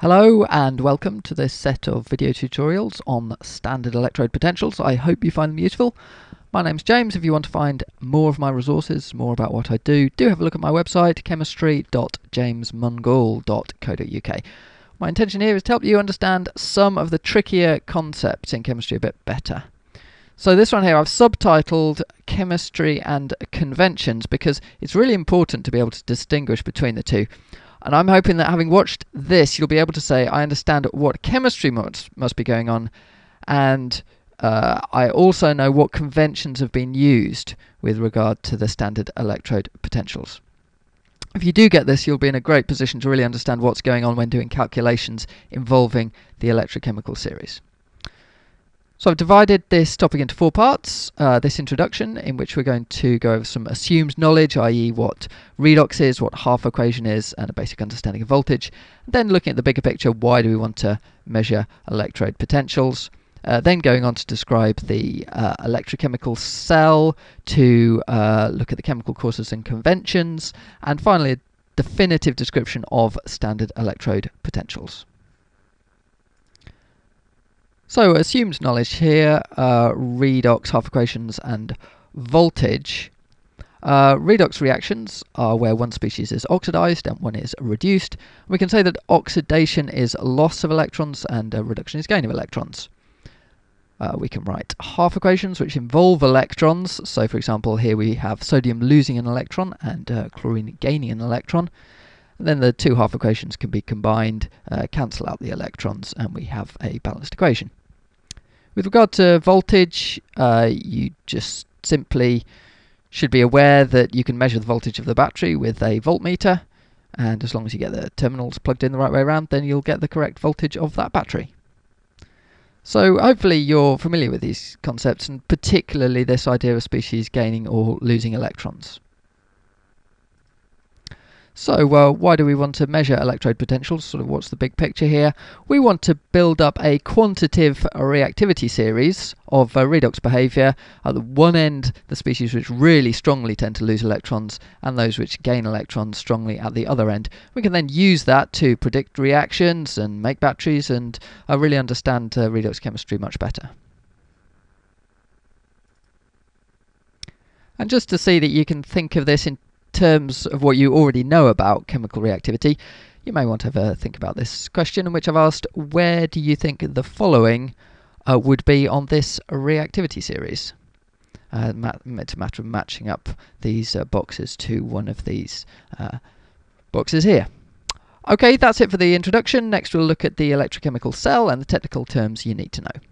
Hello and welcome to this set of video tutorials on standard electrode potentials. I hope you find them useful. My name's James. If you want to find more of my resources, more about what I do, do have a look at my website chemistry.jamesmungall.co.uk. My intention here is to help you understand some of the trickier concepts in chemistry a bit better. So this one here I've subtitled Chemistry and Conventions because it's really important to be able to distinguish between the two. And I'm hoping that having watched this, you'll be able to say, I understand what chemistry must, must be going on, and uh, I also know what conventions have been used with regard to the standard electrode potentials. If you do get this, you'll be in a great position to really understand what's going on when doing calculations involving the electrochemical series. So I've divided this topic into four parts. Uh, this introduction, in which we're going to go over some assumed knowledge, i.e. what redox is, what half equation is, and a basic understanding of voltage. And then looking at the bigger picture, why do we want to measure electrode potentials? Uh, then going on to describe the uh, electrochemical cell, to uh, look at the chemical courses and conventions, and finally a definitive description of standard electrode potentials. So assumed knowledge here, uh, redox, half equations and voltage. Uh, redox reactions are where one species is oxidized and one is reduced. We can say that oxidation is loss of electrons and uh, reduction is gain of electrons. Uh, we can write half equations which involve electrons. So for example here we have sodium losing an electron and uh, chlorine gaining an electron. And then the two half equations can be combined, uh, cancel out the electrons and we have a balanced equation. With regard to voltage, uh, you just simply should be aware that you can measure the voltage of the battery with a voltmeter, and as long as you get the terminals plugged in the right way around, then you'll get the correct voltage of that battery. So hopefully you're familiar with these concepts, and particularly this idea of species gaining or losing electrons. So uh, why do we want to measure electrode potentials? Sort of what's the big picture here? We want to build up a quantitative reactivity series of uh, redox behavior. At the one end, the species which really strongly tend to lose electrons and those which gain electrons strongly at the other end. We can then use that to predict reactions and make batteries and uh, really understand uh, redox chemistry much better. And just to see that you can think of this in terms of what you already know about chemical reactivity, you may want to have a think about this question in which I've asked, where do you think the following uh, would be on this reactivity series? Uh, it's a matter of matching up these uh, boxes to one of these uh, boxes here. Okay, that's it for the introduction. Next we'll look at the electrochemical cell and the technical terms you need to know.